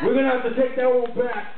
We're gonna have to take that one back.